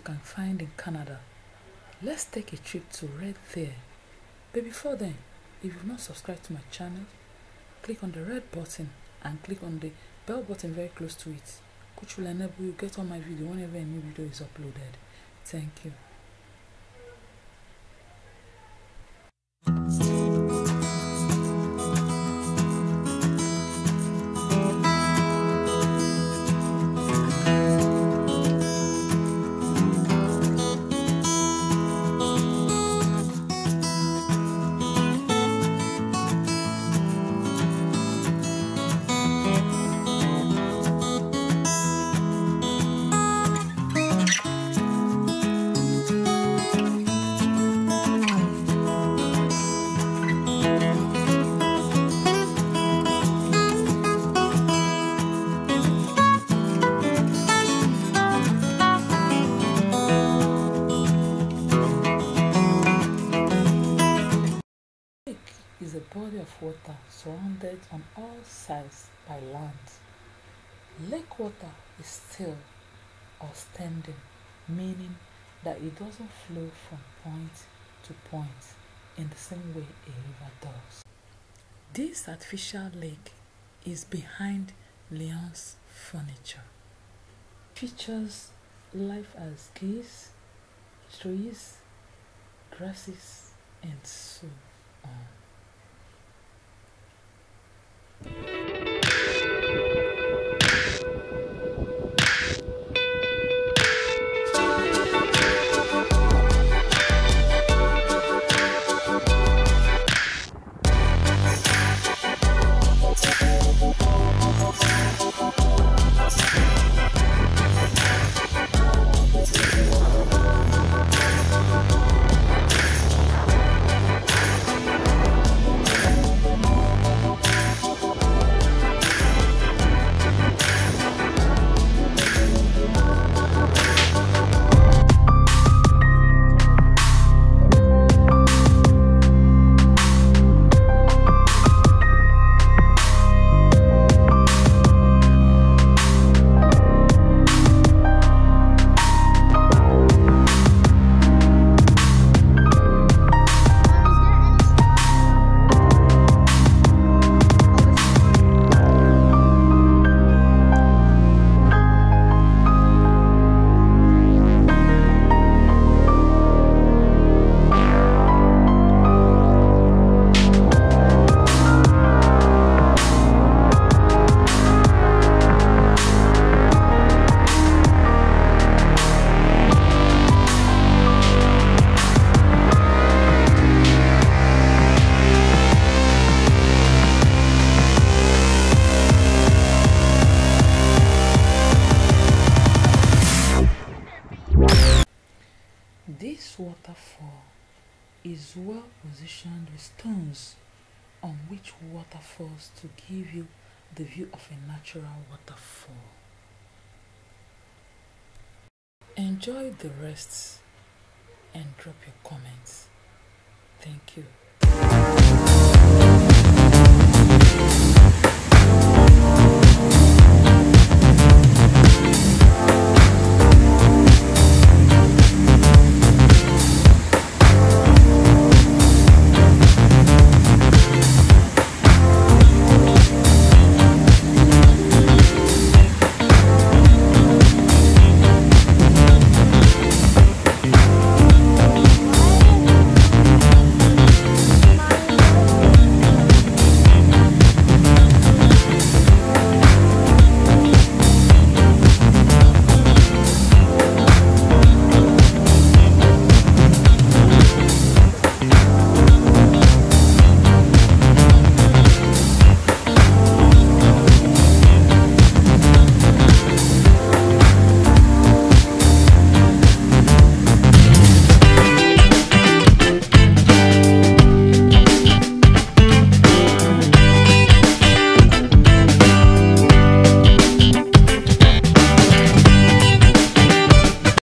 you can find in Canada. Let's take a trip to Red Deer. But before then, if you've not subscribed to my channel, click on the red button and click on the bell button very close to it, which will enable you get all my video whenever a new video is uploaded. Thank you. Is a body of water surrounded on all sides by land. Lake water is still or standing, meaning that it doesn't flow from point to point in the same way a river does. This artificial lake is behind Leon's furniture. Features life as geese, trees, grasses, and so on. This waterfall is well positioned with stones on which water falls to give you the view of a natural waterfall. Enjoy the rest and drop your comments. Thank you.